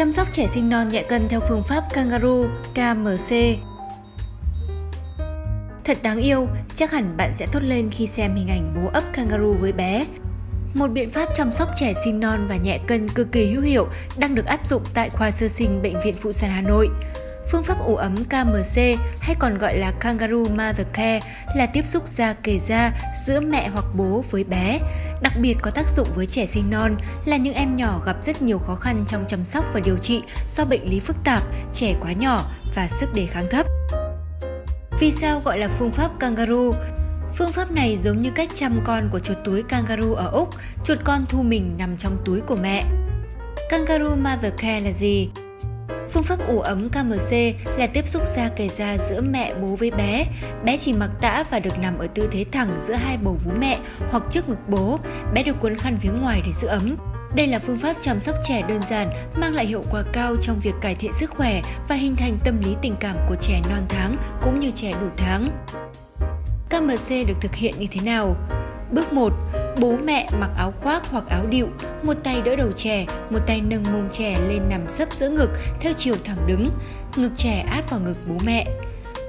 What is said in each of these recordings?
Chăm sóc trẻ sinh non nhẹ cân theo phương pháp Kangaroo KMC Thật đáng yêu, chắc hẳn bạn sẽ thốt lên khi xem hình ảnh bố ấp kangaroo với bé. Một biện pháp chăm sóc trẻ sinh non và nhẹ cân cực kỳ hữu hiệu đang được áp dụng tại khoa sơ sinh Bệnh viện Phụ sản Hà Nội. Phương pháp ủ ấm KMC hay còn gọi là Kangaroo Mother Care là tiếp xúc da kề da giữa mẹ hoặc bố với bé. Đặc biệt có tác dụng với trẻ sinh non là những em nhỏ gặp rất nhiều khó khăn trong chăm sóc và điều trị do bệnh lý phức tạp, trẻ quá nhỏ và sức đề kháng thấp. Vì sao gọi là phương pháp kangaroo? Phương pháp này giống như cách chăm con của chuột túi kangaroo ở Úc, chuột con thu mình nằm trong túi của mẹ. Kangaroo Mother Care là gì? Phương pháp ủ ấm KMC là tiếp xúc da kề da giữa mẹ bố với bé. Bé chỉ mặc tã và được nằm ở tư thế thẳng giữa hai bầu vú mẹ hoặc trước ngực bố. Bé được cuốn khăn phía ngoài để giữ ấm. Đây là phương pháp chăm sóc trẻ đơn giản, mang lại hiệu quả cao trong việc cải thiện sức khỏe và hình thành tâm lý tình cảm của trẻ non tháng cũng như trẻ đủ tháng. KMC được thực hiện như thế nào? Bước 1. Bố mẹ mặc áo khoác hoặc áo điệu, một tay đỡ đầu trẻ, một tay nâng mông trẻ lên nằm sấp giữa ngực theo chiều thẳng đứng, ngực trẻ áp vào ngực bố mẹ.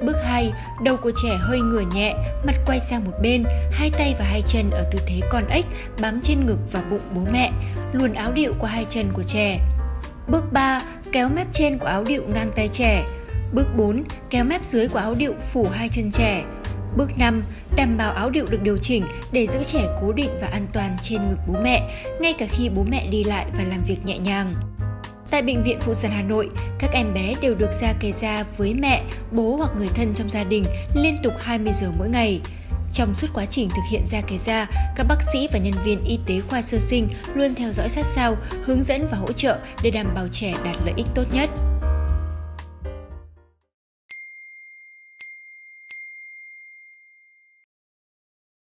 Bước 2, đầu của trẻ hơi ngửa nhẹ, mặt quay sang một bên, hai tay và hai chân ở tư thế con ếch bám trên ngực và bụng bố mẹ, luồn áo điệu qua hai chân của trẻ. Bước 3, kéo mép trên của áo điệu ngang tay trẻ. Bước 4, kéo mép dưới của áo điệu phủ hai chân trẻ. Bước 5, đảm bảo áo điệu được điều chỉnh để giữ trẻ cố định và an toàn trên ngực bố mẹ, ngay cả khi bố mẹ đi lại và làm việc nhẹ nhàng. Tại Bệnh viện Phụ sản Hà Nội, các em bé đều được ra kề da với mẹ, bố hoặc người thân trong gia đình liên tục 20 giờ mỗi ngày. Trong suốt quá trình thực hiện da kề da, các bác sĩ và nhân viên y tế khoa sơ sinh luôn theo dõi sát sao, hướng dẫn và hỗ trợ để đảm bảo trẻ đạt lợi ích tốt nhất.